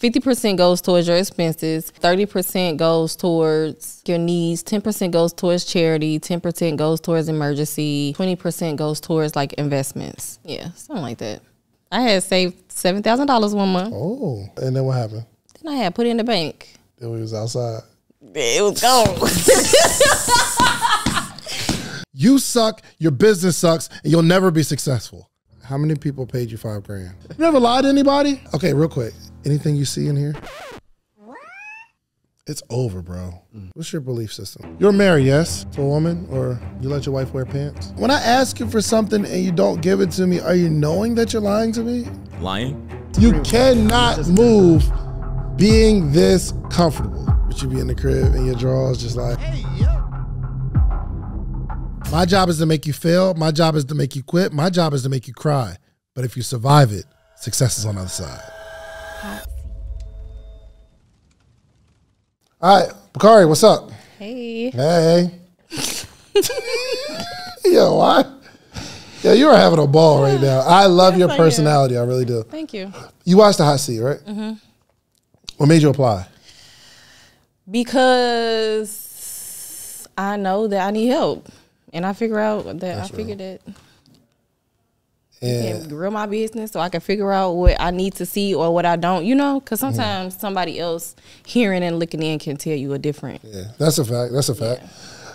50% goes towards your expenses, 30% goes towards your needs, 10% goes towards charity, 10% goes towards emergency, 20% goes towards like investments. Yeah, something like that. I had saved $7,000 one month. Oh, and then what happened? Then I had put it in the bank. Then we was outside. It was gone. You suck, your business sucks, and you'll never be successful. How many people paid you five grand? You ever lied to anybody? Okay, real quick. Anything you see in here? It's over, bro. Mm. What's your belief system? You're married, yes, to a woman, or you let your wife wear pants? When I ask you for something and you don't give it to me, are you knowing that you're lying to me? Lying? You cannot move being this comfortable. But you be in the crib and your drawers just like, Hey, my job is to make you fail. My job is to make you quit. My job is to make you cry. But if you survive it, success is on the other side. All right, Bakari, what's up? hey. Hey. Yo, why? Yeah, you are having a ball right now. I love your personality. I really do. Thank you. You watched the hot seat, right? Mm-hmm. What made you apply? Because I know that I need help. And I figure out that I figured that And and grow my business so I can figure out what I need to see or what I don't, you know? Because sometimes somebody else hearing and looking in can tell you a different. yeah, that's a fact. That's a fact.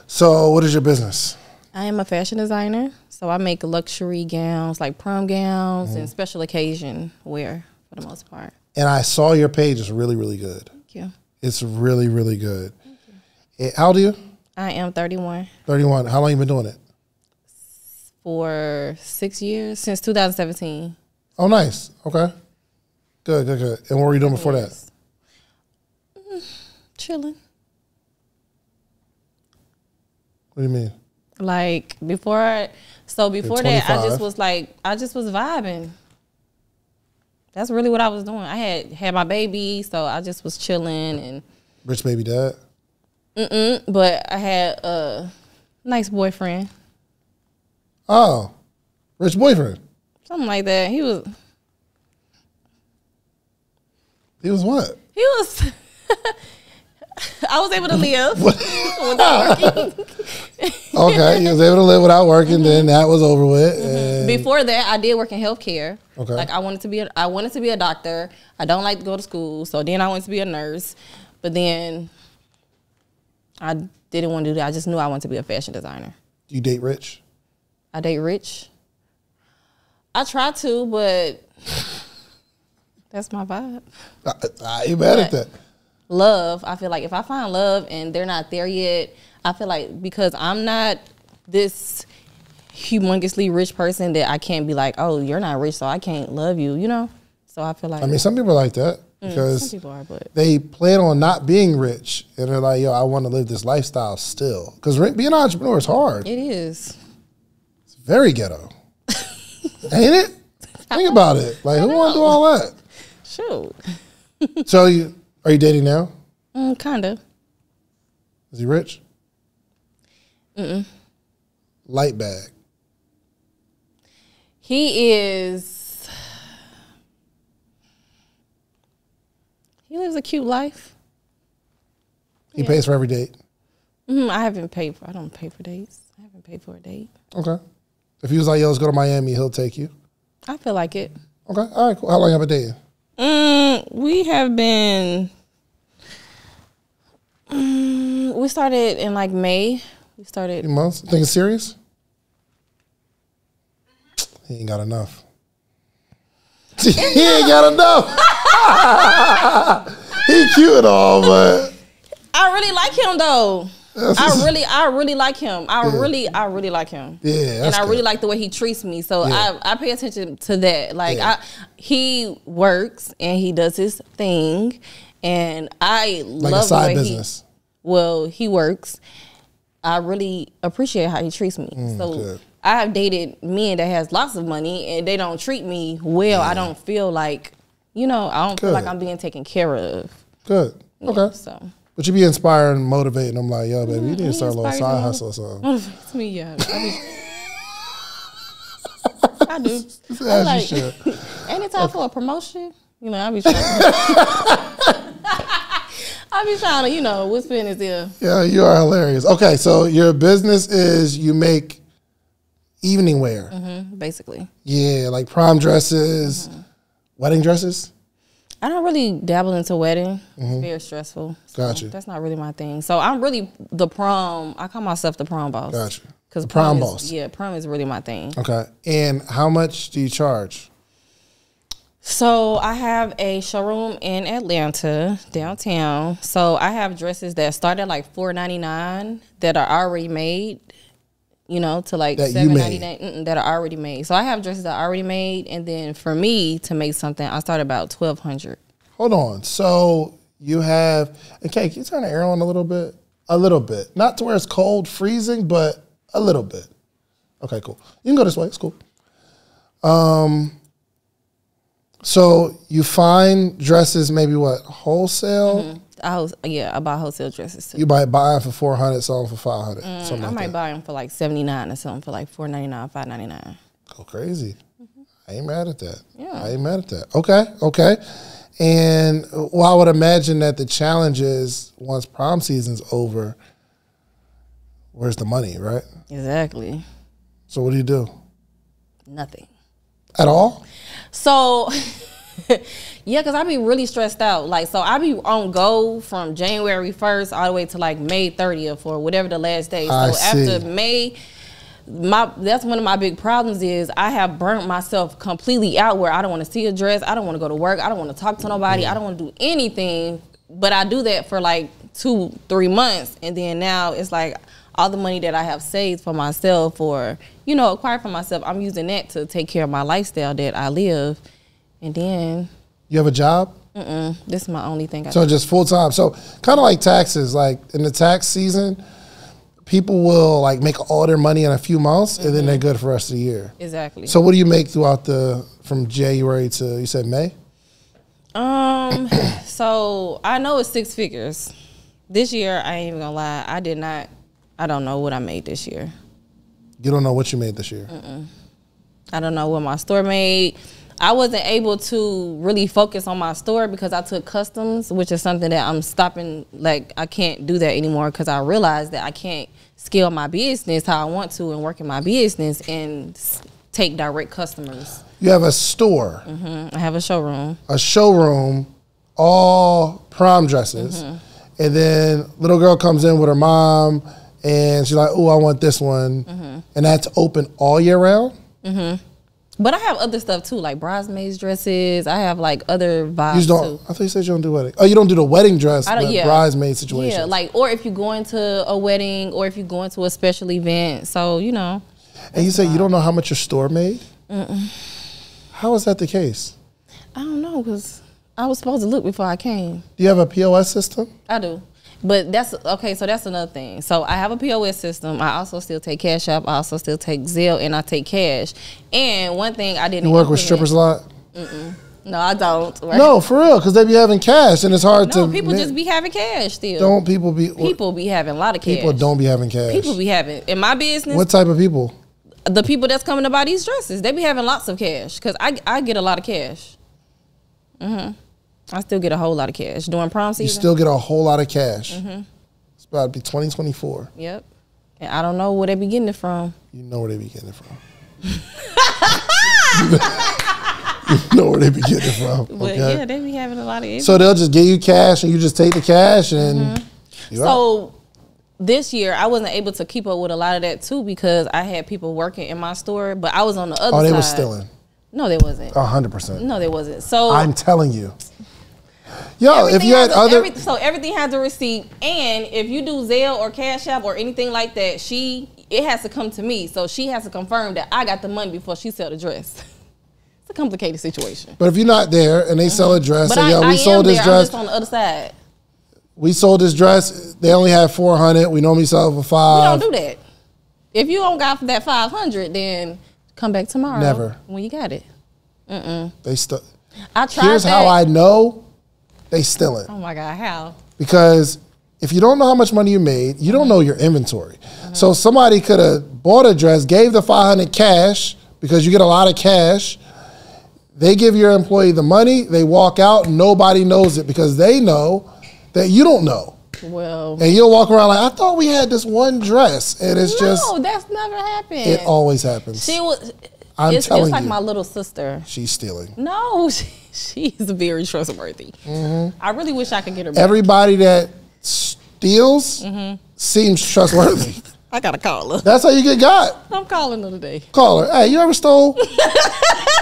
So, what is your business? I am a fashion designer, so I make luxury gowns like prom gowns Mm-hmm. and special occasion wear for the most part. And I saw your page. It's really, really good. Thank you. It's really, really good. Eh, How old are you? I am 31 31. How long you been doing it? For six years since 2017. Oh, nice. Okay. Good, good, good. And what were you doing before that? Mm, chilling. What do you mean? Like before, I, so before that, I just was like, I just was vibing. That's really what I was doing. I had had my baby, so I just was chilling and. Rich baby dad? Mm-mm, but I had a nice boyfriend, Oh, rich boyfriend. something like that. He was, He was what? he was. I was able to live. Okay, he was able to live without working. Then mm-hmm. that was over with. Mm-hmm. And Before that, I did work in healthcare. Okay. Like I wanted to be, a, I wanted to be a doctor. I don't like to go to school, so then I wanted to be a nurse. But then I didn't want to do that. I just knew I wanted to be a fashion designer. you date rich? I date rich. I try to, but that's my vibe. I, I ain't mad at that. love, I feel like if I find love and they're not there yet, I feel like because I'm not this humongously rich person that I can't be like, oh, you're not rich, so I can't love you, you know? So I feel like I mean, some people are like that mm, some because people are, but they plan on not being rich, and they're like, "Yo, I want to live this lifestyle still." Because being an entrepreneur is hard. it is. Very ghetto, ain't it? Think about it. Like, who want to do all that? Shoot. So, you are you dating now? Mm, kinda. Is he rich? Mm-mm. Light bag. He is he lives a cute life. He pays for every date. Mhm, I haven't paid for I don't pay for dates. I haven't paid for a date. Okay. If he was like, "Yo, let's go to Miami," he'll take you. I feel like it. Okay. All right. Cool. How long you been dating? Mm, we have been. Mm, we started in like May. We started. months. Think it's serious? He ain't got enough. he ain't got enough. he cute and all, but I really like him though. I really, I really like him. I really, I really like him. Yeah, and I really like the way he treats me. So Yeah. I, I pay attention to that. Like Yeah. I, he works and he does his thing, and I like love the way business. he. Well, he works. I really appreciate how he treats me. so Mm, good. I have dated men that has lots of money and they don't treat me well. I don't feel like, you know, I don't feel like I'm being taken care of. Good. Okay. So But you be inspiring, motivating. I'm like, yo, baby, you need to start a little side hustle or something. to me, yeah, I, be, I do. I like, should. ain't time for a promotion? You know, I be trying. I be trying to, you know, whisper in his ear. Yeah, you are hilarious. Okay, so your business is you make evening wear. Mm-hmm. Basically, Yeah, like prom dresses, wedding dresses. I don't really dabble into wedding. It's very stressful. So Mm-hmm. Gotcha. That's not really my thing. So I'm really the prom. I call myself the prom boss. Gotcha. Because prom is- boss. Yeah, prom is really my thing. Okay, and how much do you charge? So I have a showroom in Atlanta, downtown. So I have dresses that start at like four ninety nine that are already made. You know, to like That seven ninety nine that are already made. So I have dresses that are already made, and then for me to make something, I start about twelve hundred. Hold on. So you have okay. Can you turn the air on a little bit? A little bit, not to where it's cold, freezing, but a little bit. Okay, cool. You can go this way. It's cool. Um. So you find dresses, maybe what wholesale? I was yeah, I buy wholesale dresses too. You buy buy them for four hundred, sell them for five hundred, mm, something I like might that. buy them for like seventy nine or something for like four ninety nine, five ninety nine. Go crazy. I ain't mad at that. Yeah. I ain't mad at that. Okay, okay. And uh, well, I would imagine that the challenge is once prom season's over, where's the money, right? Exactly. So what do you do? Nothing. At all? So, yeah, because I be really stressed out. Like, so I be on go from January 1st all the way to like May 30th or whatever the last day. So I after see. May, my that's one of my big problems is I have burnt myself completely out where I don't want to see a dress, I don't want to go to work, I don't want to talk to nobody, I don't want to do anything. But I do that for like two, three months, and then now it's like all the money that I have saved for myself or you know acquired for myself, I'm using that to take care of my lifestyle that I live, and then You have a job? mm-mm, this is my only thing. I So just full time. So kind of like taxes. Like in the tax season, people will like make all their money in a few months, and then they're good for the rest of the year. exactly. So what do you make throughout the from January to you said May? Um, so I know it's six figures. This year, I ain't even gonna lie, I did not. I don't know what I made this year. You don't know what you made this year. I don't know what my store made. I wasn't able to really focus on my store because I took customs, which is something that I'm stopping. Like I can't do that anymore because I realized that I can't scale my business how I want to and work in my business and take direct customers. You have a store, Mm, I have a showroom. a showroom, all prom dresses, mm-hmm. and then little girl comes in with her mom, and she's like, "Oh, I want this one," mm-hmm. and that's open all year round. But I have other stuff too, like bridesmaids dresses. I have like other You vibes just don't. too. I thought you said you don't do wedding. Oh, you don't do the wedding dress, I don't, yeah. bridesmaid situation. Yeah, like or if you're going to a wedding or if you're going to a special event. So you know, and you say you don't know how much your store made. How is that the case? I don't know because I was supposed to look before I came. Do you have a POS system? I do. But that's okay. So that's another thing. So I have a POS system. I also still take Cash App. I also still take Zelle, and I take cash. And one thing I didn't You work with strippers a lot. No, I don't. Right? No, for real, because they be having cash, and it's hard no. to. People ma- just be having cash still. don't people be people be having a lot of cash. people don't be having cash. People be having in my business. what type of people? the people that's coming to buy these dresses, they be having lots of cash because I I get a lot of cash. hmm I still get a whole lot of cash during prom season. You still get a whole lot of cash. Mm-hmm. It's about to be 2024. yep, and I don't know where they be getting it from. You know where they be getting it from. you know where they be getting it from. But Okay. yeah, they be having a lot of. So they'll just give you cash, and you just take the cash, and you out. So this year I wasn't able to keep up with a lot of that too because I had people working in my store, but I was on the other Oh, side. they were stealing. No, they wasn't. A hundred percent. No, they wasn't. So I'm telling you. Yo, if you had a- other, every- so everything has a receipt, and if you do Zelle or Cash App or anything like that, she it has to come to me. So she has to confirm that I got the money before she sell the dress. it's a complicated situation. but if you're not there and they sell a dress, But I, yo, we I am sold this there. Dress, just on the other side. we sold this dress. They only had 400. We normally sell for We five. don't do that. If you don't got that five hundred, then come back tomorrow. Never. when you got it. They still. I tried. Here's that. how I know they stealing. Oh my god, how? because if you don't know how much money you made, you don't know your inventory. So somebody could have bought a dress, gave the 500 cash because you get a lot of cash. They give your employee the money, they walk out, nobody knows it because they know that you don't know. Well, And you'll walk around like, I thought we had this one dress. And it's no, just, no, that's never happened. it always happens. she was. I'm it's, telling it's like you. my little sister. She's stealing. No, she, she's very trustworthy. Mm-hmm. I really wish I could get her back. Everybody that steals Mm-hmm. seems trustworthy. I gotta call her. That's how you get got. I'm calling her today. Call her. Hey, you ever stole?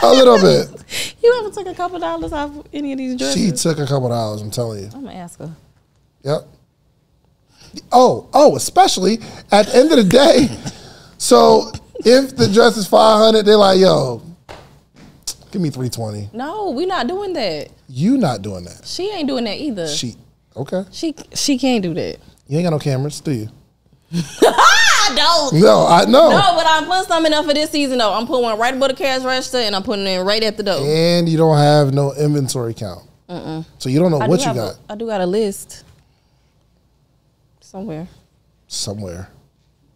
a little bit. You ever took a couple dollars off any of these dresses? She took a couple dollars, I'm telling you. I'm gonna ask her. Yep. Oh, oh, especially at the end of the day. So if the dress is 500, they're like, yo, give me 320. No, we're not doing that. You not doing that. She ain't doing that either. She okay. she, she can't do that. You ain't got no cameras, do you? I don't. No, I know. No, but I'm putting something up for this season though. I'm putting one right above the cash register and I'm putting it right at the door. And you don't have no inventory count. So you don't know I what do you got A, I do got a list somewhere. somewhere.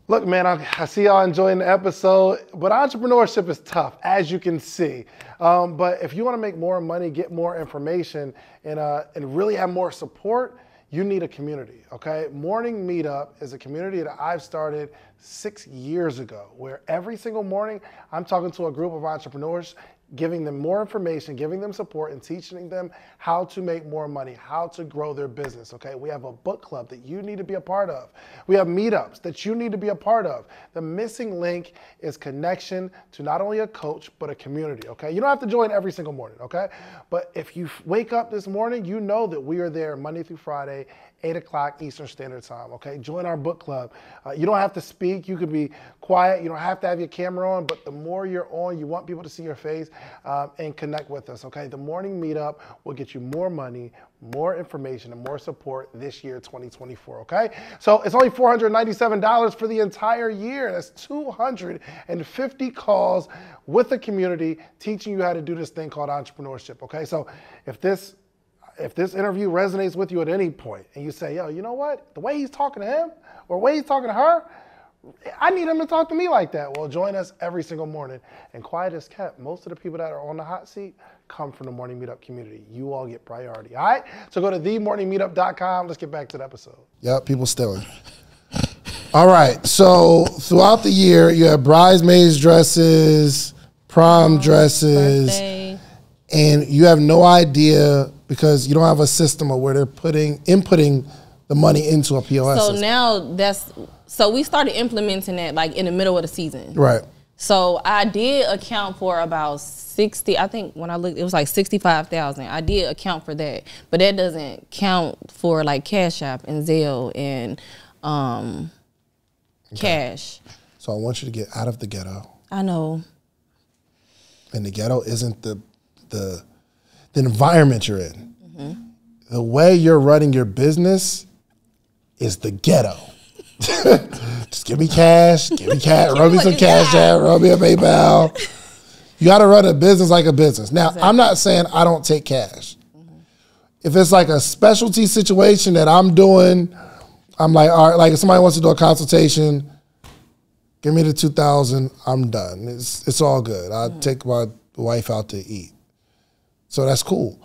Look, man, I, I see y'all enjoying the episode, but entrepreneurship is tough, as you can see. Um, but if you want to make more money, get more information, and uh, and really have more support, you need a community. Okay, Morning Meetup is a community that I've started six years ago, where every single morning I'm talking to a group of entrepreneurs giving them more information, giving them support, and teaching them how to make more money, how to grow their business. Okay, we have a book club that you need to be a part of. We have meetups that you need to be a part of. The missing link is connection to not only a coach but a community. Okay, you don't have to join every single morning. Okay, but if you wake up this morning, you know that we are there Monday through Friday. 8 o'clock Eastern Standard Time. Okay, join our book club. Uh, you don't have to speak. You could be quiet. You don't have to have your camera on. But the more you're on, you want people to see your face um, and connect with us. Okay, the morning meetup will get you more money, more information, and more support this year, 2024. Okay, so it's only $497 for the entire year. That's 250 calls with the community teaching you how to do this thing called entrepreneurship. Okay, so if this if this interview resonates with you at any point and you say, yo, you know what? The way he's talking to him or the way he's talking to her, I need him to talk to me like that. Well, join us every single morning. And quiet as kept, most of the people that are on the hot seat come from the Morning Meetup community. You all get priority. All right? So go to themorningmeetup.com. Let's get back to the episode. Yep, people stealing. all right. So throughout the year, you have bridesmaids dresses, prom dresses Birthday. and you have no idea because you don't have a system of where they're putting inputting the money into a POS So system. now that's so we started implementing that like in the middle of the season. right. So I did account for about sixty. I think when I looked, it was like sixty-five thousand. I did account for that, but that doesn't count for like Cash App and Zelle and um, cash. So I want you to get out of the ghetto. I know. And the ghetto isn't the the the environment you're in. The way you're running your business is the ghetto. Just give me cash, give me cash, rub me some cash out, rub me a PayPal. You got to run a business like a business. Now, I'm not saying I don't take cash. If it's like a specialty situation that I'm doing, I'm like, all right, like if somebody wants to do a consultation, give me the 2000, I'm done. It's, it's all good. I take my wife out to eat. So that's cool.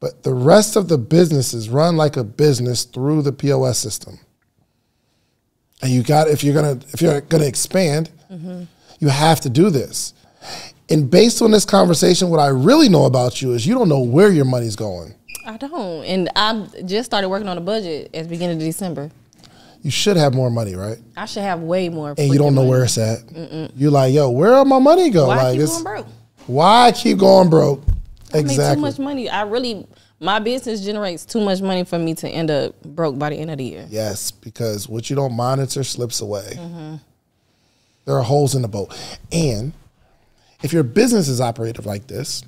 But the rest of the business is run like a business through the POS system. And you got if you're gonna if you're gonna expand, you have to do this. And based on this conversation, what I really know about you is you don't know where your money's going. I don't, and I just started working on a budget at the beginning of December. You should have more money, right? I should have way more. And you don't know money. where it's at. You're like, yo, where all my money go? Why I like, keep going broke? Why I keep going broke? I make too much money. I really, my business generates too much money for me to end up broke by the end of the year. Yes, because what you don't monitor slips away. Mm-hmm. There are holes in the boat. And if your business is operated like this,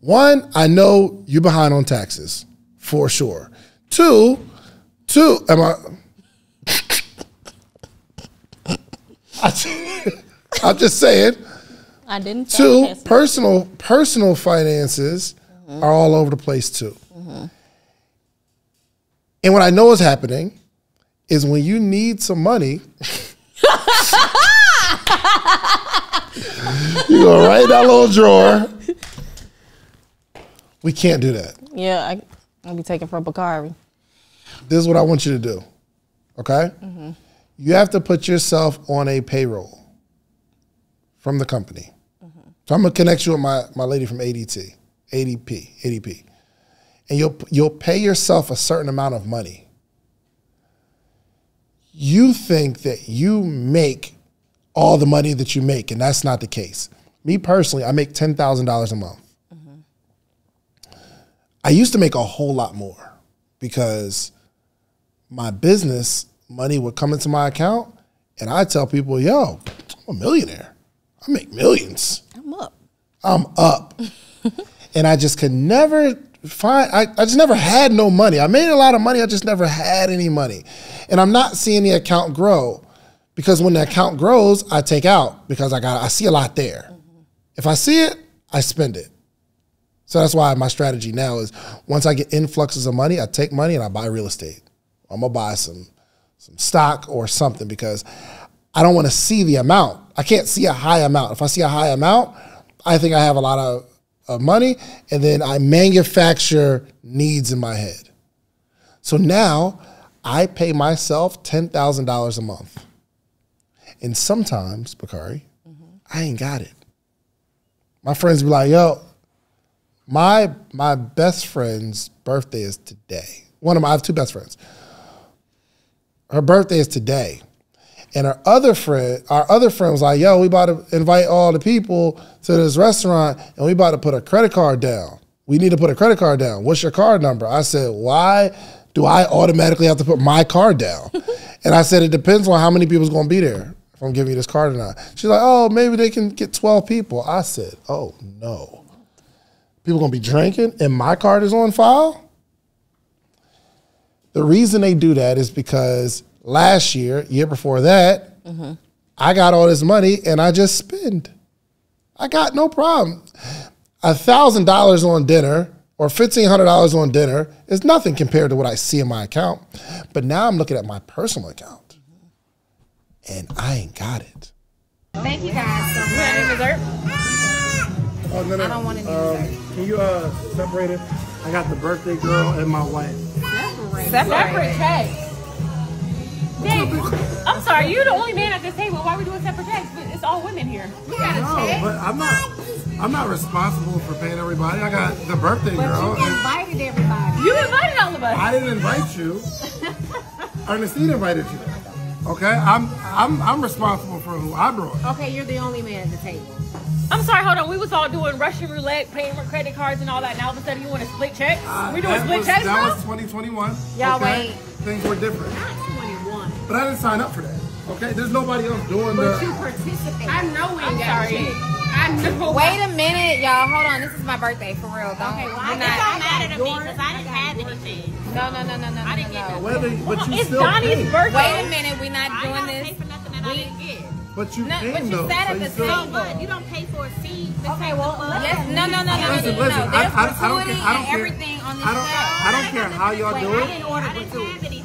one, I know you're behind on taxes for sure. Two, two, am I? I'm just saying. I didn't. Two, personal personal finances are all over the place too. And what I know is happening is when you need some money, you go right in that little drawer. We can't do that. Yeah, I, I'll be taking from Bakari. this is what I want you to do. Okay? Mm-hmm. You have to put yourself on a payroll from the company. So I'm gonna connect you with my, my lady from ADT, ADP, ADP. And you'll you'll pay yourself a certain amount of money. You think that you make all the money that you make, and that's not the case. Me personally, I make ten thousand dollars a month. I used to make a whole lot more because my business money would come into my account, and I tell people, "Yo, I'm a millionaire. I make millions. I'm up. And I just could never find. I, I just never had no money. I made a lot of money. I just never had any money, and I'm not seeing the account grow because when the account grows, I take out because I got. I see a lot there. Mm-hmm. If I see it, I spend it. So that's why my strategy now is once I get influxes of money, I take money and I buy real estate. I'm gonna buy some some stock or something because I don't want to see the amount. I can't see a high amount. If I see a high amount, I think I have a lot of, of money, and then I manufacture needs in my head. So now I pay myself ten thousand dollars a month, and sometimes, Bakari, I ain't got it. My friends be like, "Yo, my my best friend's birthday is today. One of my I have two best friends. Her birthday is today. And our other friend, our other friend was like, yo, we about to invite all the people to this restaurant and we about to put a credit card down. We need to put a credit card down. What's your card number? I said, why do I automatically have to put my card down? and I said, it depends on how many people's gonna be there if I'm giving you this card or not. She's like, oh, maybe they can get 12 people. I said, oh no. People gonna be drinking and my card is on file? The reason they do that is because last year, year before that, I got all this money and I just spend. I got no problem. A thousand dollars on dinner or fifteen hundred dollars on dinner is nothing compared to what I see in my account. But now I'm looking at my personal account, and I ain't got it. Thank you guys so much. dessert? Oh, no, no. I don't want any dessert. Can you uh, separate it? I got the birthday girl and my wife. Separate checks. Dang, I'm sorry, you're the only man at this table. Why are we doing separate checks? But It's all women here. We got a check. but I'm not. I'm not responsible for paying everybody. I got the birthday But you invited everybody. You invited all of us. I didn't invite you. Ernestine invited you. Okay, I'm I'm I'm responsible for who I brought. Okay, you're the only man at the table. I'm sorry, hold on. We was all doing Russian roulette, paying with credit cards and all that. Now all of a sudden you want to split checks? we doing Uh, split was, checks That now? was 2021. Y'all okay? wait. Things were different, Not 21. But I didn't sign up for that. Okay, there's nobody else doing But you the. participated. I know we I'm ain't got sorry. I know. Wait a minute, y'all. Hold on. This is my birthday for real. Don't. Okay, well, we're I not- got- I matter got to me yours. 'cause I didn't have anything. No, no, no, no, no, I didn't no, no. Whether, but you It's still Donnie's came. birthday. Wait a minute. We're not I doing don't this. pay for nothing that I didn't get. But you No, came but you though. sat so at you the still- table. So? You don't pay for a seat. Okay, well, the let's, no, no, no, no, no, Listen, no, listen. no. I, There's I, I don't care. I don't care. everything on this I don't. I don't care how y'all do it. I didn't have anything.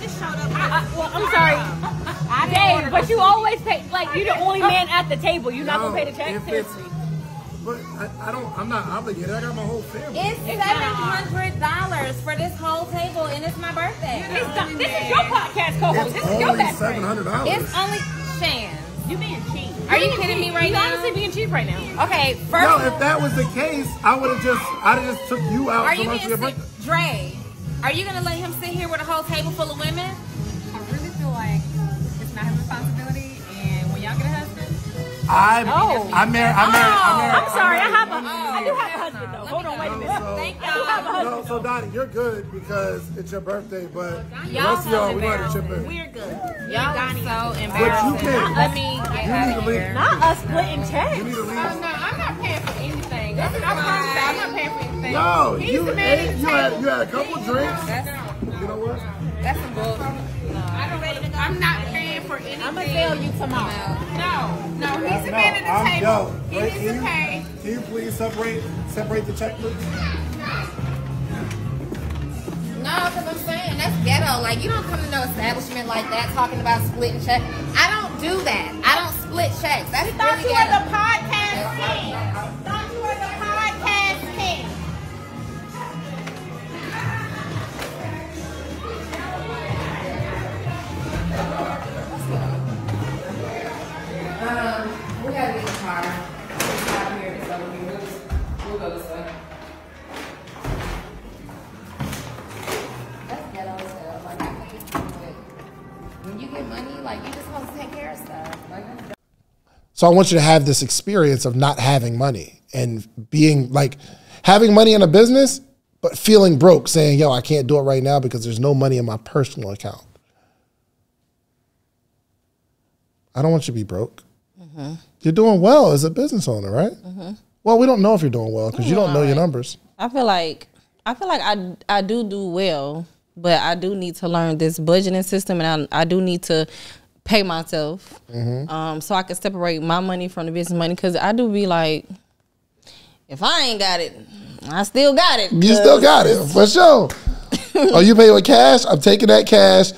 I just showed up. I, I, well, I'm sorry. I Dave, but you always pay, like, you're the only man at the table. You're not going to pay the check? if Seriously. But I, I don't. I'm not obligated. I got my whole family. It's seven hundred dollars for this whole table, and it's my birthday. This, is- this is your podcast co-host. it's This is your only best seven friend. hundred dollars. It's only Shan. You being cheap. Are you kidding me right you now? honestly being cheap right now. Okay, first. No, if that was the case, I would have just. I'd have just took you out are so you much being your birthday. Dre, are you gonna let him sit here with a whole table full of women? I really feel like it's not his responsibility, and when y'all get a husband, I'm. Oh. I'm married. I'm married. I'm married. I'm sorry, I I'm have a, married. I do have a husband though. Hold on, wait a minute. So- Thank I have a y'all. husband. No, so Donnie, you're good because it's your birthday, but the Y'all rest of y'all, we got to chip in. We're good. Y'all are so But you can't. Let me get You out need to of leave. here. Not us splitting checks. You need to oh, leave. no, I'm not paying for anything. I promise you, I'm not paying for anything. No, He's you the man ate, you had you had a couple drinks. That's, You know what? that's some bullshit. I'm not paying for anything. I'm gonna tell you tomorrow. No, no, he's the No, man at the I'm- table. yo, he wait, needs can to you- pay. Can you please separate separate the check, please? No, because I'm saying that's ghetto. Like, you don't come to no establishment like that talking about splitting checks. I don't do that. I don't split checks. That's Thought really you were the ghetto. podcast So I want you to have this experience of not having money and being like having money in a business, but feeling broke, saying, yo, I can't do it right now because there's no money in my personal account. I don't want you to be broke. Mm-hmm. You're doing well as a business owner, right? Mm-hmm. Well, we don't know if you're doing well because you don't know your numbers. I feel like I feel like I I do do well, but I do need to learn this budgeting system, and I I do need to pay myself, um, so I can separate my money from the business money. Because I do be like, if I ain't got it, I still got it. You still got it for sure. oh, you pay with cash? I'm taking that cash.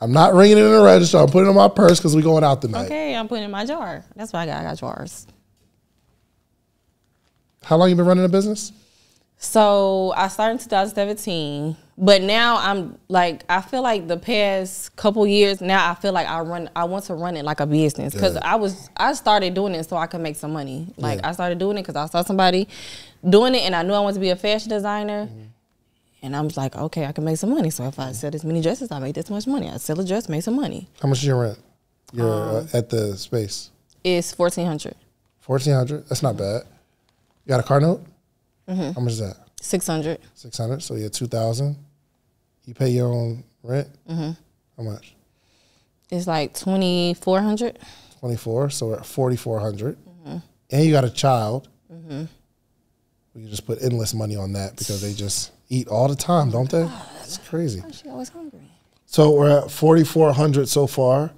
I'm not ringing it in the register. I'm putting it in my purse because we're going out tonight. Okay, I'm putting it in my jar. That's why I got I got jars. How long you been running a business? So I started in 2017, but now I'm like I feel like the past couple years now I feel like I run I want to run it like a business because Yeah. I was I started doing it so I could make some money. Like Yeah. I started doing it because I saw somebody doing it and I knew I wanted to be a fashion designer. Mm-hmm. And I was like, okay, I can make some money. So if I sell this many dresses, I make this much money. I sell a dress, make some money. How much is your rent? You're Um, uh, at the space. It's fourteen hundred. Fourteen hundred. That's not bad. You got a car note? How much is that? Six hundred. Six hundred. So you're two thousand. You pay your own rent. Mm-hmm. How much? It's like twenty four hundred. Twenty four. So we're at forty four Mm-hmm. And you got a child. We can just put endless money on that because they just eat all the time, don't they? It's crazy. She always hungry. So we're at forty four hundred so far.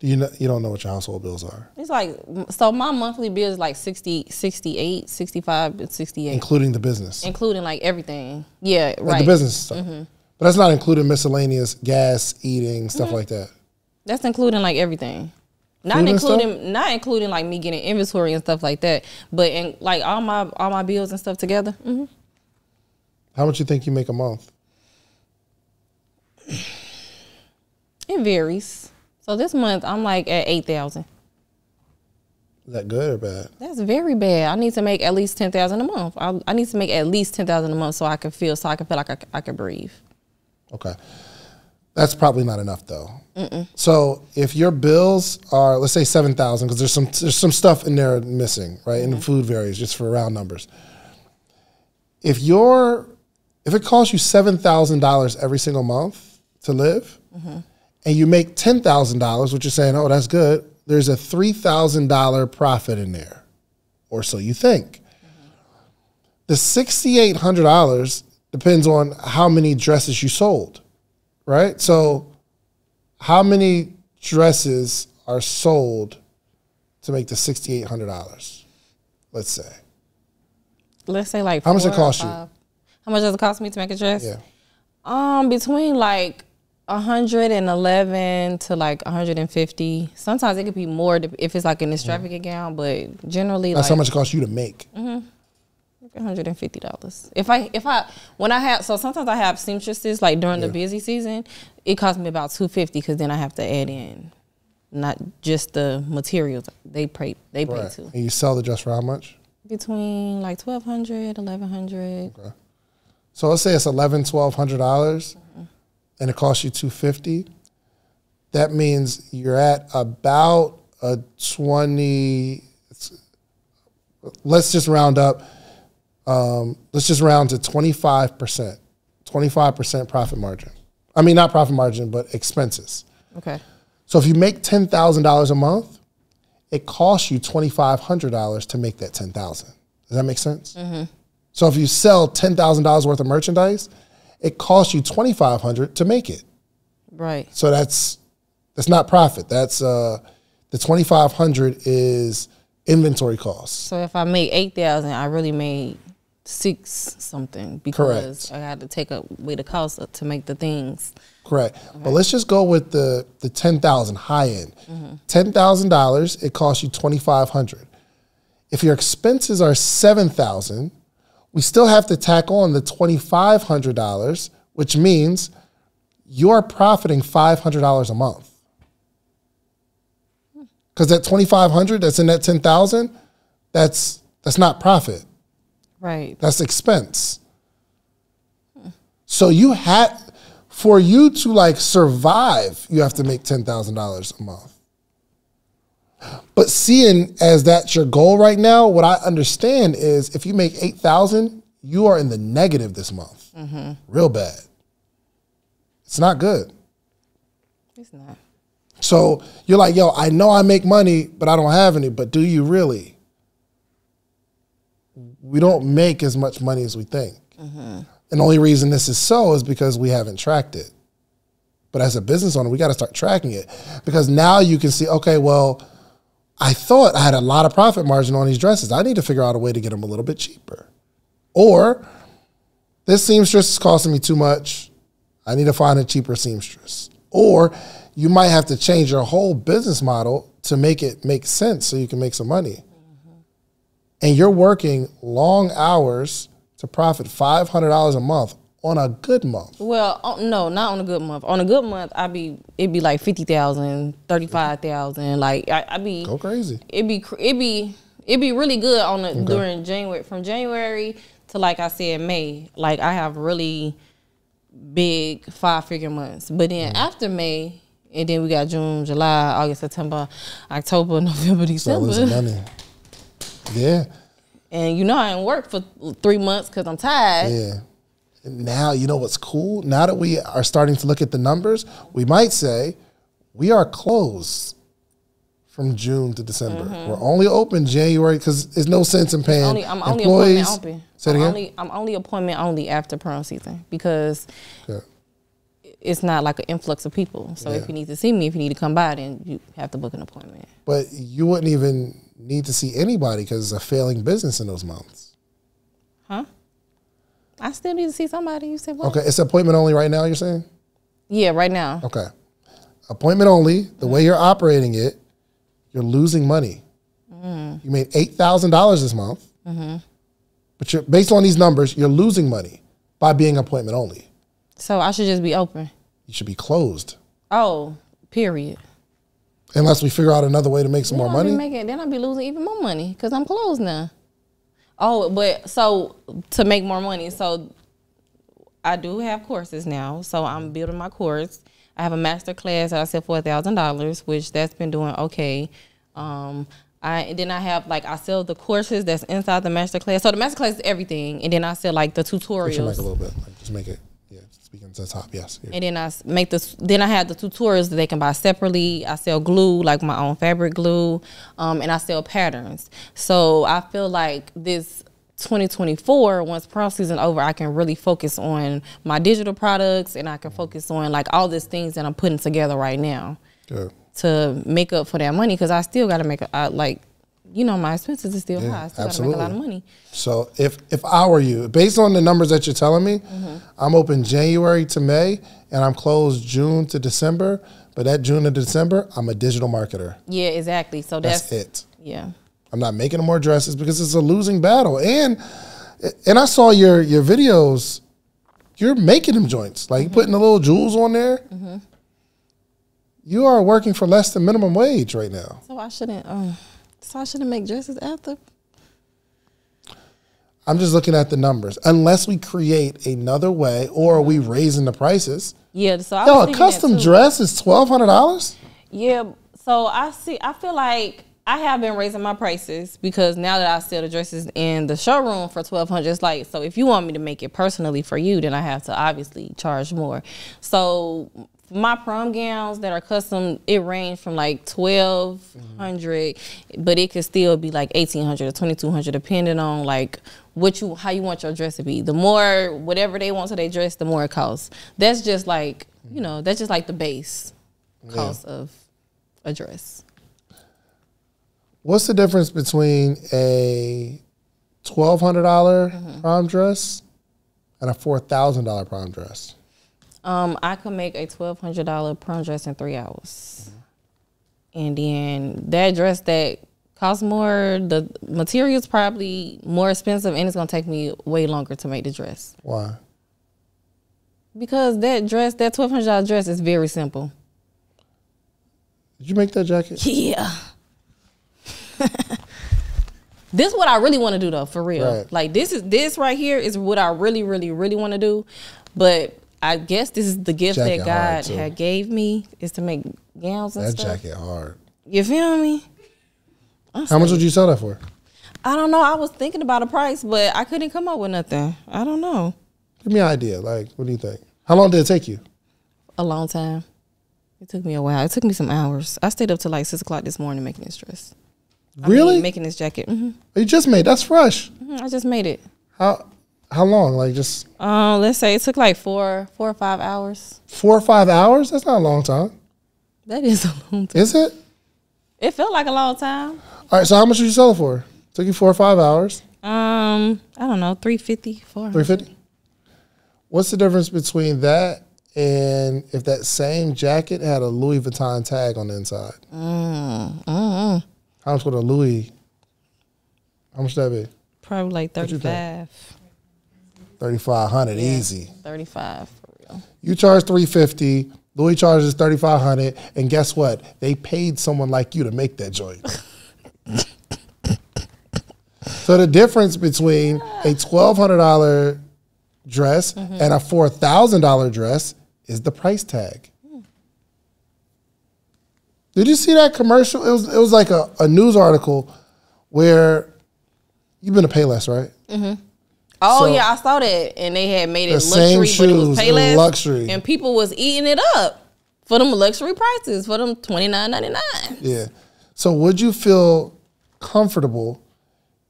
Do you know? You don't know what your household bills are, It's like so my monthly bill is like 60, 68, 65, and 68. including the business. including like everything. Yeah, Like right. the business stuff. But that's not including miscellaneous gas, eating, stuff like that. That's including like everything. Not Food including not including like me getting inventory and stuff like that, but in like all my all my bills and stuff together. hmm How much you think you make a month? It varies. So this month I'm like at eight thousand. Is that good or bad? That's very bad. I need to make at least ten thousand a month. I, I need to make at least ten thousand a month so I can feel so I can feel like I can breathe. Okay. That's probably not enough though. So if your bills are, let's say seven thousand, because there's some there's some stuff in there missing, right? And the mm-hmm. food varies just for round numbers. If your if it costs you seven thousand dollars every single month to live, mm-hmm. And you make ten thousand dollars, which you're saying, oh, that's good. There's a three thousand dollar profit in there, or so you think. The sixty eight hundred dollars depends on how many dresses you sold, right? So, how many dresses are sold to make the sixty eight hundred dollars? Let's say. Let's say like How much it cost you? How much does it cost me to make a dress? Yeah. Um, between like 111 to like 150. Sometimes it could be more if it's like an extravagant gown, but generally That's like how much it costs you to make. Mm-hmm. 150 dollars. If I if I when I have so sometimes I have seamstresses like during the busy season, it costs me about 250 because then I have to add in not just the materials they pay they pay Right. too And you sell the dress for how much? between like 1200 1100 So let's say it's eleven, twelve hundred dollars, mm-hmm. And it costs you two fifty. That means you're at about a twenty. it's- Let's just round up. Um, let's just round to twenty five percent. Twenty five percent profit margin. I mean, not profit margin, but expenses. okay So if you make ten thousand dollars a month, it costs you twenty five hundred dollars to make that ten thousand. Does that make sense? So if you sell ten thousand dollars worth of merchandise, it costs you twenty five hundred to make it. right So that's that's not profit. That's uh, the twenty five hundred is inventory costs. So if I made eight thousand, I really made six something because Correct. I had to take away the cost to make the things. Correct. But let's just go with the the ten thousand high end. Ten thousand dollars, it costs you twenty five hundred. If your expenses are seven thousand, we still have to tack on the twenty five hundred dollars, which means you're profiting five hundred dollars a month. Because that twenty five hundred that's in that ten thousand, that's that's not profit. Right. That's expense. So you had For you to like survive, you have to make ten thousand dollars a month. But seeing as that's your goal right now, what I understand is if you make eight thousand, you are in the negative this month, mm-hmm. real bad. It's not good. It's not. So you're like, yo, I know I make money, but I don't have any. But do you really? We don't make as much money as we think. Mm-hmm. And the only reason this is so is because we haven't tracked it. But as a business owner, we got to start tracking it because now you can see, okay, well, I thought I had a lot of profit margin on these dresses. I need to figure out a way to get them a little bit cheaper. Or this seamstress is costing me too much. I need to find a cheaper seamstress. Or you might have to change your whole business model to make it make sense so you can make some money. And you're working long hours to profit $500 a month on a good month. Well, oh, no, not on a good month. On a good month, I'd be it'd be like 50,000, 35,000. Like I, I be Go crazy. It'd be it be it'd be really good on the during January from January to like I said May. Like I have really big five figure months. But then mm-hmm. after May, and then we got June, July, August, September, October, November, So December. losing money. Yeah. And you know I ain't worked for three months because I'm tired. Yeah. And now, you know what's cool? Now that we are starting to look at the numbers, we might say we are closed from June to December. Mm-hmm. We're only open January because there's no sense in paying Only, I'm only employees. appointment open. Say it I'm again. only I'm only appointment only after prom season because Yeah. it's not like an influx of people. So Yeah. if you need to see me, if you need to come by, then you have to book an appointment. But you wouldn't even need to see anybody because it's a failing business in those months. Huh? I still need to see somebody. You said what? Okay, it's appointment only right now, you're saying? Yeah, right now. Okay. Appointment only, the way you're operating it, you're losing money. Mm. You made $8,000 this month. Mm-hmm. But you're, based on these numbers, you're losing money by being appointment only. So I should just be open. You should be closed Oh, period. unless we figure out another way to make some Then more I'll money. making, then I'll be losing even more money because I'm closed now. Oh, but so to make more money, so I do have courses now. So I'm building my course. I have a master class that I sell for a thousand dollars, which that's been doing okay. Um, I and then I have like I sell the courses that's inside the master class. So the master class is everything, and then I sell like the Push your mic tutorials. a little bit. Like, just make it, speaking to the top. Yes. yeah. And then I make this. Then I have the tutorials that they can buy separately. I sell glue, like my own fabric glue, um, and I sell patterns. So I feel like this 2024, once prom season over, I can really focus on my digital products, and I can focus on like all these things that I'm putting together right now Good. to make up for that money. Because I still got to make a I, like, you know, my expenses are still Yeah, high. I still got to make a lot of money. So if if I were you, based on the numbers that you're telling me, Mm-hmm. I'm open January to May and I'm closed June to December. But that June to December, I'm a digital marketer. Yeah, exactly. So That's, that's, it. yeah. I'm not making more dresses because it's a losing battle. And and I saw your your videos. You're making them joints, like you putting the little jewels on there. You are working for less than minimum wage right now. So I shouldn't. Um, so I shouldn't make dresses after. I'm just looking at the numbers. Unless we create another way, or are we raising the prices? Yeah, so I Yo, was a custom that too. dress is twelve hundred dollars. Yeah, so I see. I feel like I have been raising my prices because now that I sell the dresses in the showroom for twelve hundred, it's like so. If you want me to make it personally for you, then I have to obviously charge more. So my prom gowns that are custom, it range from like twelve hundred, but it could still be like eighteen hundred or twenty two hundred, depending on like what you how you want your dress to be. The more whatever they want to their dress, the more it costs. That's just like you know, that's just like the base cost of a dress. What's the difference between a twelve hundred Mm-hmm. prom dress and a four thousand dollar prom dress? Um, I could make a twelve hundred dollar prom dress in three hours, and then that dress that costs more, the material's probably more expensive, and it's gonna take me way longer to make the dress Why? because that dress, that twelve hundred dollar dress, is very simple. Did you make that jacket? Yeah. this is what I really want to do though, for real. Right. Like this is this right here is what I really, really, really want to do. But I guess this is the gift Jacket that God had gave me is to make gowns and That stuff. That jacket hard. You feel me? How much would you sell that for? I don't know. I was thinking about a price, but I couldn't come up with nothing. I don't know. Give me an idea. Like, what do you think? How long did it take you? A long time. It took me a while. It took me some hours. I stayed up till like six o'clock this morning making this dress. I mean, Really? making this jacket. hmm you just made that's fresh. I just made it. How how long? Like just um, let's say it took like four, four or five hours. Four or five hours? That's not a long time. That is a long time. Is it? It felt like a long time. All right. So how much did you sell it for? Took you four or five hours. Um, I don't know, three fifty, four. Three fifty. What's the difference between that and if that same jacket had a Louis Vuitton tag on the inside? Mm, huh. How much would a Louis? How much would that be? Probably like thirty-five. 3500 yeah, easy. 35 for real. You charge 350, Louis charges 3500 and guess what? They paid someone like you to make that joint. so the difference between a $1200 dress mm-hmm. and a $4000 dress is the price tag. Hmm. Did you see that commercial? It was it was like a, a news article where you've been to Payless, right? Mm-hmm Oh So- yeah, I saw that, and they had made it The same luxury, but it was shoes, payless, luxury. and people was eating it up for them luxury prices for them twenty nine ninety nine. Yeah. So would you feel comfortable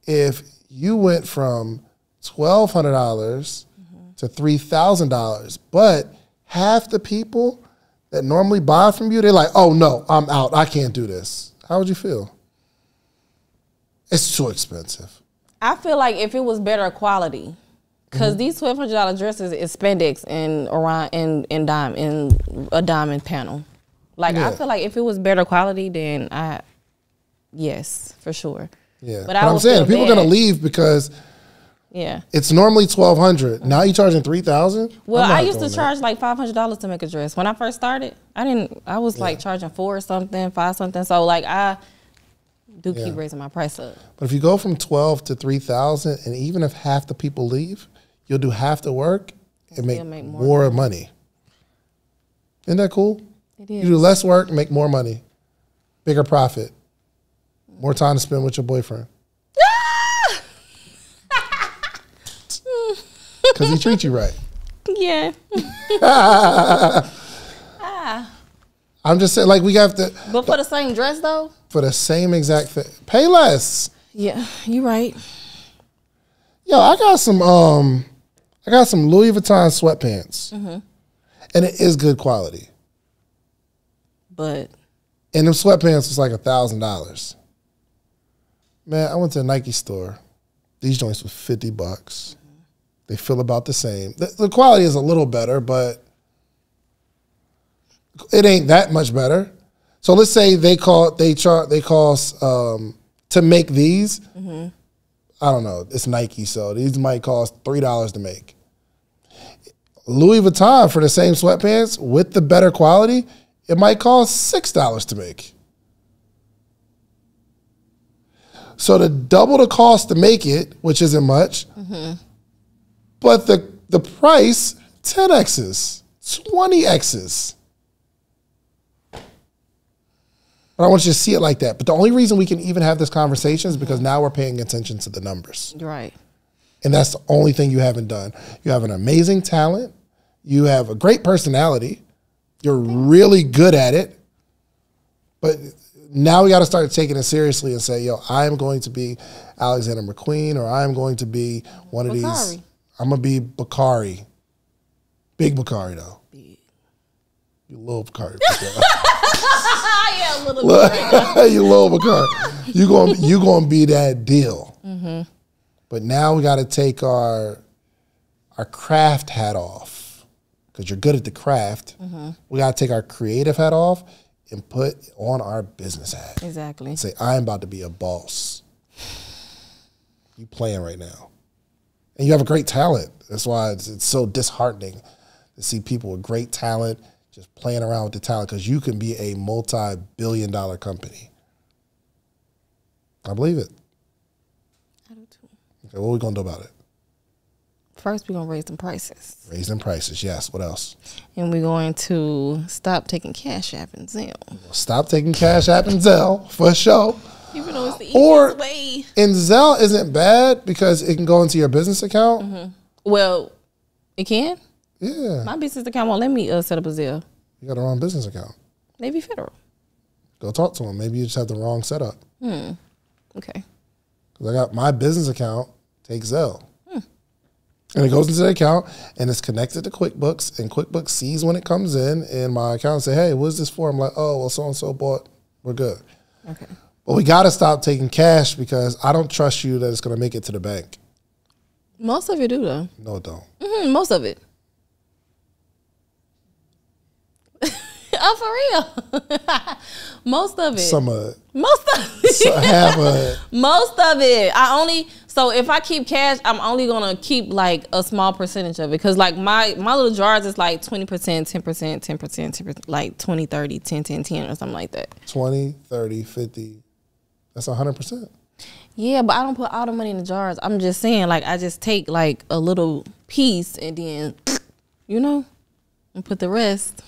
if you went from twelve hundred dollars to three thousand dollars, but half the people that normally buy from you, they're like, "Oh no, I'm out. I can't do this." How would you feel? It's too expensive. I feel like if it was better quality, Mm-hmm. because these twelve hundred dollar dresses is spandex and around and and dime and a diamond panel. Like Yeah. I feel like if it was better quality, then I, yes, for sure. Yeah, But but, I I'm saying people are gonna leave because Yeah. it's normally twelve hundred. Now you charging three thousand. Well, I used to charge like five hundred dollars to make a dress when I first started. I didn't. I was like charging four or something, five something. So like I do keep raising my price up. But if you go from twelve to three thousand, and even if half the people leave, you'll do half the work and make, make more more, money. Isn't that cool? It You do less work, make more money, bigger profit, more time to spend with your boyfriend. Because he treats you right. Yeah. Ah. I'm just saying, like we have to But for the same dress though. For the same exact thing. Pay less. Yeah, you right. Yo, I got some um I got some Louis Vuitton sweatpants. And it is good quality. But And them sweatpants was like a thousand dollars. Man, I went to a Nike store. These joints was fifty bucks. They feel about the same. The, the quality is a little better, but it ain't that much better. So let's say they call they chart they cost um, to make these. I don't know. It's Nike, so these might cost three dollars to make. Louis Vuitton for the same sweatpants with the better quality, it might cost six dollars to make. So to double the cost to make it, which isn't much, but the the price, 10 X's, 20 X's. But I want you to see it like that. But the only reason we can even have this conversation is because now we're paying attention to the numbers. right. And that's the only thing you haven't done. You have an amazing talent. You have a great personality. You're really good at it. But now we got to start taking it seriously and say, yo, I am going to be Alexander McQueen or I am going to be one of these. I'm going to be Bakari. Big Bakari, though. You little Bakari. yeah, a little bit. you little Bakari. You going you going to be that deal. Mm-hmm. But now we got to take our our craft hat off because you're good at the craft. Mm-hmm. We got to take our creative hat off and put on our business hat. Exactly. Say, I'm about to be a boss. You playing right now, and you have a great talent. That's why it's, it's so disheartening to see people with great talent just playing around with the talent because you can be a multi-billion-dollar company. I believe it. I do too. Okay, what are we gonna do about it? First, we're gonna raise them prices, Raising prices. Yes. What else? and we're going to stop taking Cash App and Zelle. Stop taking Cash App and Zelle for sure. Even though it's the Or- easiest way. And Zelle isn't bad because it can go into your business account. Mm-hmm. Well, it can. Yeah. My business account won't let me uh, set up a Zelle. You got the wrong business account. Maybe federal. Go talk to them. Maybe you just have the wrong setup. Okay. Because I got my business account, take Zelle. And it goes into the account and it's connected to QuickBooks. And QuickBooks sees when it comes in. And my account say, hey, what's this for? I'm like, oh, well, so and so bought. We're good. Okay. But we got to stop taking cash because I don't trust you that it's going to make it to the bank. Most of it do though. No, it don't. Mhm, most of it. Oh, for real. most of it. Some of it. most of it. So half of it. most of it. I only so if I keep cash, I'm only gonna keep like a small percentage of it because like my my little jars is like twenty percent, ten percent, ten percent, like 20, 30, 10, 10, 10 or something like that. 20, 30, 50. That's 100%. Yeah, but I don't put all the money in the jars. I'm just saying, like, I just take like a little piece and then, you know, and put the rest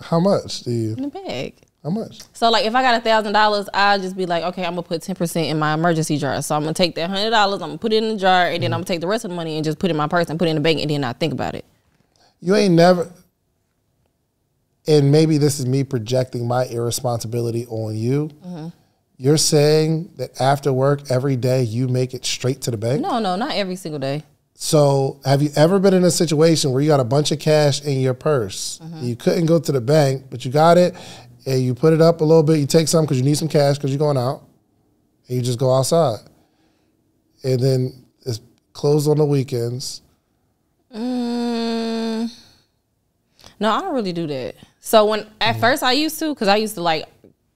How much do you? in the bag. How much? So, like, if I got a thousand dollars, I'll just be like, okay, I'm gonna put ten percent in my emergency jar. So I'm gonna take that hundred dollars, I'm gonna put it in the jar, and then I'm gonna take the rest of the money and just put it in my purse and put it in the bank, and then not think about it. You ain't never. And maybe this is me projecting my irresponsibility on you. Mm-hmm. You're saying that after work every day you make it straight to the bank. No, no, not every single day. So, have you ever been in a situation where you got a bunch of cash in your purse? Mm-hmm. You couldn't go to the bank, but you got it, and you put it up a little bit. You take some because you need some cash because you're going out, and you just go outside, and then it's closed on the weekends. Mm, no, I don't really do that. So when at first I used to, because I used to like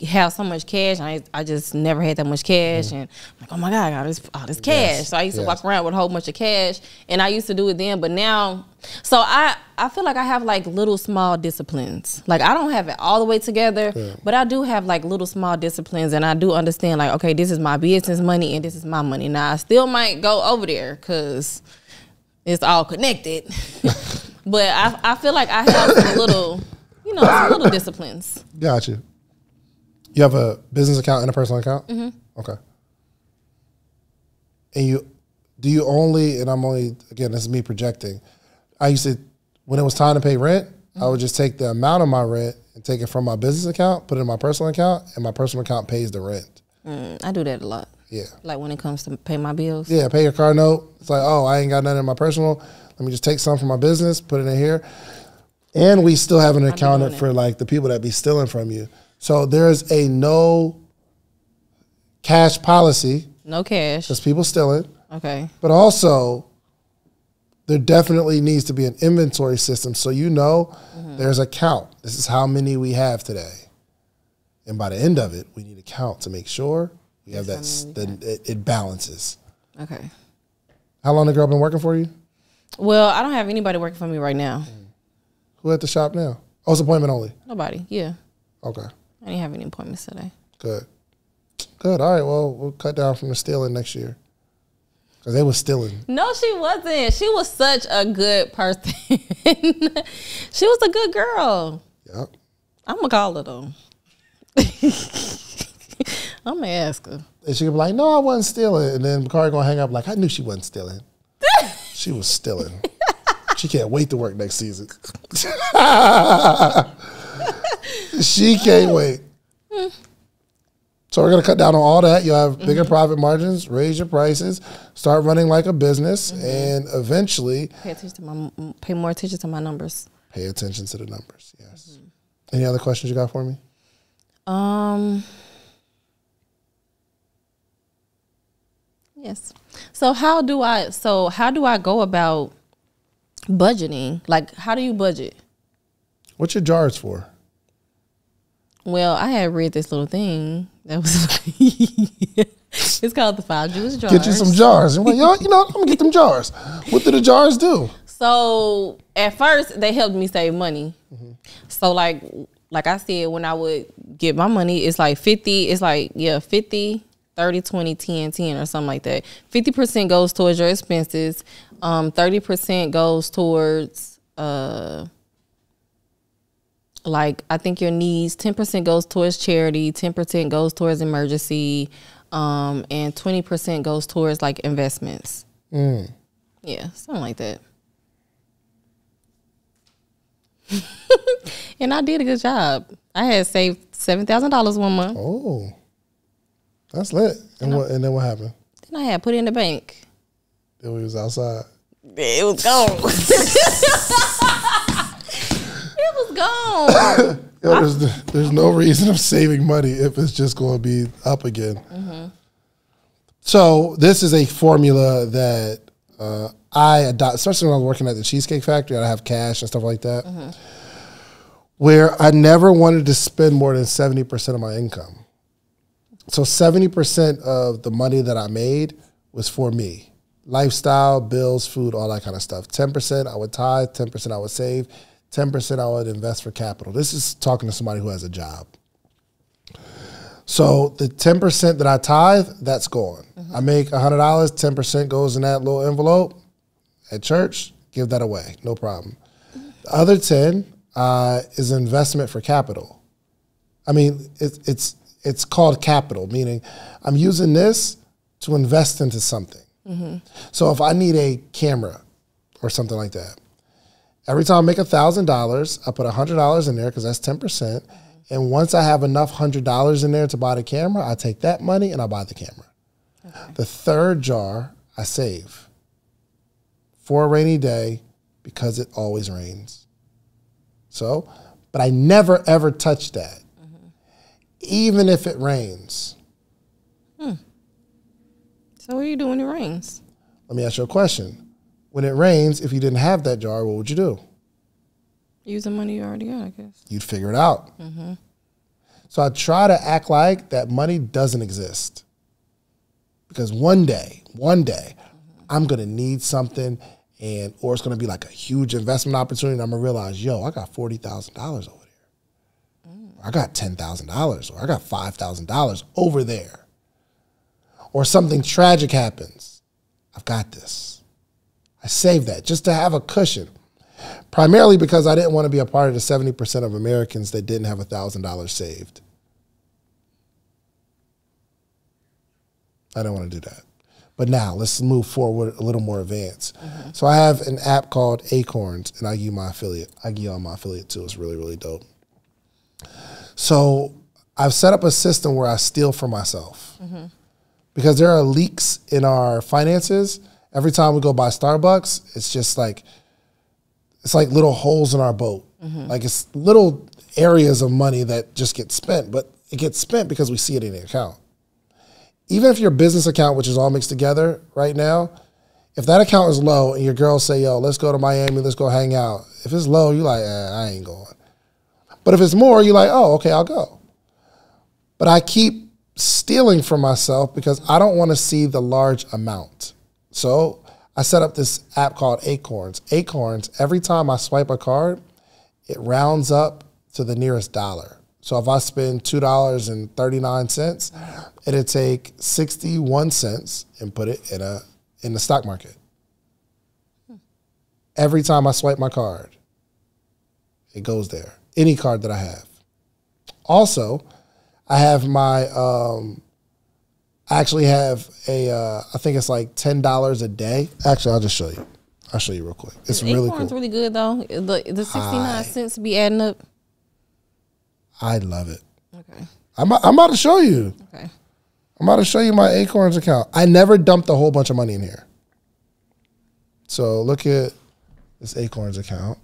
have so much cash, and I I just never had that much cash, mm-hmm. and I'm like, oh my god, I got this all this cash. so I used to yes. walk around with a whole bunch of cash, and I used to do it then. But now, so I I feel like I have like little small disciplines. Like I don't have it all the way together, but I do have like little small disciplines, and I do understand like okay, this is my business money, and this is my money. Now I still might go over there because it's all connected. but I, I feel like I have some little, you know, some little disciplines. Got you. Have a business account and a personal account. Mm-hmm. Okay. And you do you only? And I'm only again. This is me projecting. I used to when it was time to pay rent. I would just take the amount of my rent and take it from my business account, put it in my personal account, and my personal account pays the rent. Mm, I do that a lot. Yeah. Like when it comes to pay my bills. Yeah, pay your car note. It's like, oh, I ain't got nothing in my personal. Let me just take some from my business, put it in here. And we still haven't accounted for like the people that be stealing from you. So there's a no cash policy No cash. because people stealing, Okay. but also there definitely needs to be an inventory system so you know mm-hmm. there's a count. This is how many we have today. And by the end of it, we need a count to make sure we have that, s- then it, it balances. Okay. How long the girl been working for you? Well, I don't have anybody working for me right now. Who at the shop now? Oh, it's appointment only. Nobody. Yeah. Okay, I didn't have any appointments today. good, good. All right, well, we'll cut down from the stealing next year because they were stealing. No, she wasn't. She was such a good person. she was a good girl. Yep. I'm gonna call her though. I'm gonna ask her. And she could be like, "No, I wasn't stealing," and then Bakari gonna hang up like, "I knew she wasn't stealing. she was stealing. she can't wait to work next season. She can't wait." So we're gonna cut down on all that. You'll have bigger mm-hmm. profit margins, raise your prices, start running like a business, mm-hmm. and eventually Pay attention to my pay more attention to my numbers. pay attention to the numbers. Yes. Mm-hmm. Any other questions you got for me? Um. Yes. So how do I? So how do I go about budgeting? Like, how do you budget? What's your jars for? Well, I had read this little thing that was. it's called the five Jewish jars. Get you some jars. I'm like, yo, you know, I'm gonna get them jars. What do the jars do? So at first they helped me save money. Mm-hmm. So like like I said, when I would get my money, it's like 50, it's like, yeah, 50, 30, 20, 10, 10 or something like that. 50% goes towards your expenses. Um, thirty percent goes towards uh, like I think your needs. Ten percent goes towards charity. Ten percent goes towards emergency, um, and twenty percent goes towards like investments. Yeah, something like that. and I did a good job. I had saved seven thousand dollars one month. Oh, that's lit. And what? And then what happened? Then I had put it in the bank. Then we was outside. It was gone. gone. Yo, there's, there's no reason of saving money if it's just going to be up again. So this is a formula that uh, I adopt, especially when I was working at the Cheesecake Factory. I have cash and stuff like that, where I never wanted to spend more than seventy percent of my income. So seventy percent of the money that I made was for me, lifestyle, bills, food, all that kind of stuff. Ten percent I would tithe, ten percent I would save, ten percent I would invest for capital. This is talking to somebody who has a job. So the ten percent that I tithe, that's gone. I make hundred dollars, ten percent goes in that little envelope at church. Give that away, no problem. The other ten uh, is an investment for capital. I mean, it's it's it's called capital, meaning I'm using this to invest into something. So if I need a camera or something like that, every time I make thousand dollars, I put hundred dollars in there because that's ten percent. And once I have enough hundred dollars in there to buy the camera, I take that money and I buy the camera. The third jar I save for a rainy day because it always rains. So, but I never ever touch that, mm-hmm. even if it rains. Hmm. so what do you do when it rains? Let me ask you a question. When it rains, if you didn't have that jar, what would you do? Use the money you already got, I guess. You'd figure it out. Mm-hmm. So I try to act like that money doesn't exist. Because one day, one day, mm-hmm. I'm gonna need something and or it's gonna be like a huge investment opportunity and I'm gonna realize, yo, I got forty thousand dollars over there. Or I got ten thousand dollars or I got five thousand dollars over there. Or something tragic happens. I've got this. I saved that just to have a cushion. Primarily because I didn't want to be a part of the 70% of Americans that didn't have $1,000 saved. I don't want to do that. But now let's move forward a little more advanced. Mm-hmm. So I have an app called Acorns, and I give my affiliate. I give on my affiliate too. It's really, really dope. So I've set up a system where I steal for myself mm-hmm. because there are leaks in our finances. Every time we go buy Starbucks, it's just like it's like little holes in our boat. Like it's little areas of money that just get spent, but it gets spent because we see it in the account. Even if your business account, which is all mixed together right now, if that account is low and your girls say, "Yo, let's go to Miami, let's go hang out," if it's low, you're like, eh, "I ain't going." But if it's more, you're like, "Oh, okay, I'll go." But I keep stealing from myself because I don't want to see the large amount. So I set up this app called Acorns. Acorns, every time I swipe a card, it rounds up to the nearest dollar. So if I spend $2.39, it'll take 61 cents and put it in a in the stock market. Every time I swipe my card, it goes there. Any card that I have. Also, I have my um I actually have a uh I think it's like ten dollars a day. Actually, I'll just show you. I'll show you real quick. It's really Acorn's cool. really good though. The the sixty nine cents be adding up. I love it. Okay. I'm I'm about to show you. Okay. I'm about to show you my Acorns account. I never dumped a whole bunch of money in here. So look at this Acorns account.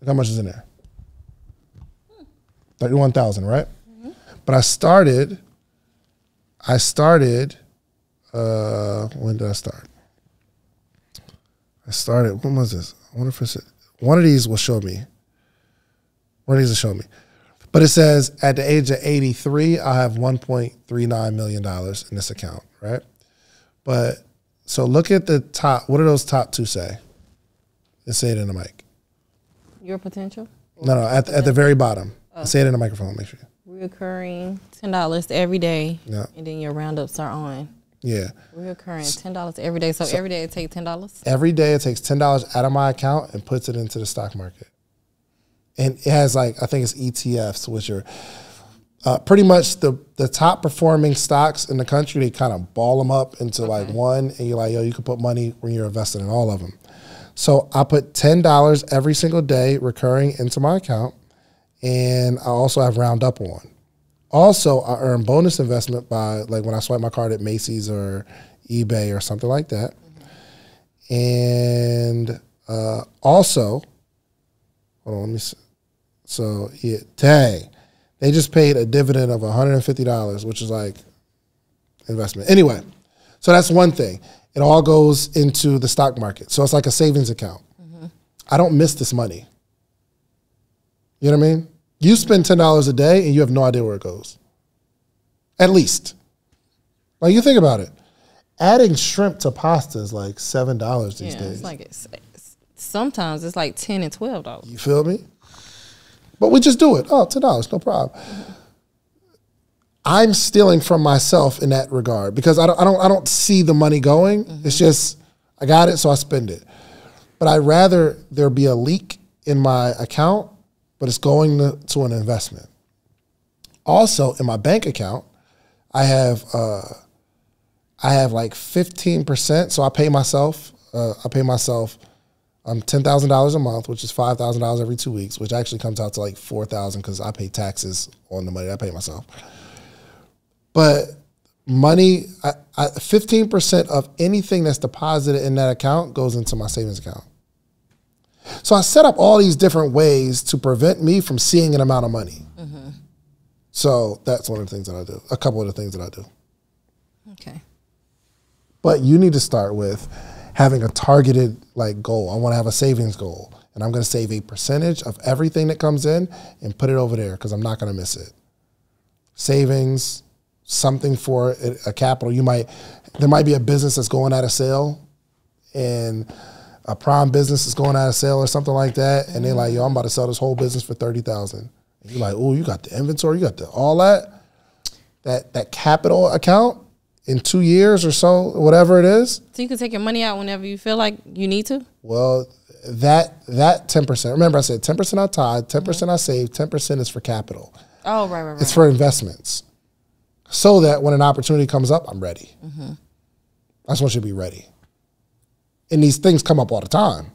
Look how much is in there. Thirty-one thousand, right? But I started. I started. Uh, when did I start? I started. When was this? I wonder if it's one of these will show me. One of these will show me. But it says at the age of 83, I have 1.39 million dollars in this account, right? But so look at the top. What do those top two say? Let's say it in the mic. Your potential. No, no, at, at the very bottom. Say it in the microphone. Make sure. Reoccurring ten dollars every day. Yeah. And then your roundups are on. Yeah. Reoccurring ten dollars every day. So, every day it take ten dollars. Every day it takes ten dollars out of my account and puts it into the stock market. And it has like I think it's ETFs, which are uh, pretty much the the top performing stocks in the country. They kind of ball them up into like one, and you're like, yo, you can put money when you're invested in all of them. So I put ten dollars every single day recurring into my account, and I also have round up on. Also, I earn bonus investment by like when I swipe my card at Macy's or eBay or something like that. And uh, also, hold on, let me. See. So yeah, dang, they just paid a dividend of one hundred and fifty dollars, which is like investment. Anyway, so that's one thing. It all goes into the stock market, so it's like a savings account. I don't miss this money. You know what I mean? You spend ten dollars a day and you have no idea where it goes. At least, like you think about it, adding shrimp to pasta is like seven dollars these Yeah, days. it's like it's, it's sometimes it's like ten and twelve dollars. You feel me? But we just do it. Oh, ten dollars, no problem. I'm stealing from myself in that regard because I don't, I don't, I don't see the money going. Mm-hmm. It's just I got it, so I spend it. But I'd rather there be a leak in my account, but it's going to, to an investment. Also, in my bank account, I have uh, I have like fifteen percent. So I pay myself. Uh, I pay myself um, ten thousand dollars a month, which is five thousand dollars every two weeks, which actually comes out to like four thousand because I pay taxes on the money I pay myself. But money, fifteen percent of anything that's deposited in that account goes into my savings account. So I set up all these different ways to prevent me from seeing an amount of money. Mm-hmm. So that's one of the things that I do. A couple of the things that I do. Okay. But you need to start with having a targeted like goal. I want to have a savings goal, and I'm going to save a percentage of everything that comes in and put it over there because I'm not going to miss it. Savings, something for a, a capital. You might there might be a business that's going out of sale, and a prime business is going out of sale or something like that, and they're like, "Yo, I'm about to sell this whole business for thirty thousand. And you're like, "Oh, you got the inventory, you got the all that." That that capital account in two years or so, whatever it is. So you can take your money out whenever you feel like you need to. Well, that that ten percent. Remember, I said ten percent I tithe, ten percent I save, ten percent is for capital. Oh right, right, right. It's for investments, so that when an opportunity comes up, I'm ready. Mm-hmm. I just want you to be ready. And these things come up all the time.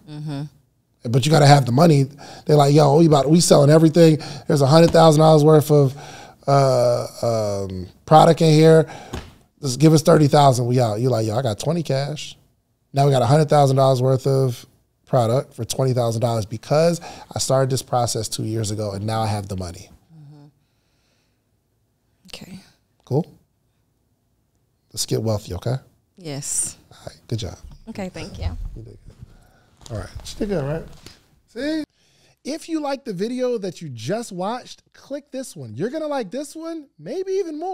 But you got to have the money. They're like, "Yo, we about we selling everything. There's a hundred thousand dollars worth of uh, um, product in here. Just give us thirty thousand. We out." You're like, "Yo, I got twenty cash. Now we got a hundred thousand dollars worth of product for twenty thousand dollars because I started this process two years ago, and now I have the money. okay. Cool. Let's get wealthy, okay? Yes. All right, good job. Okay. Thank you. All right, she did right? See? If you like the video that you just watched, click this one. You're gonna like this one, maybe even more.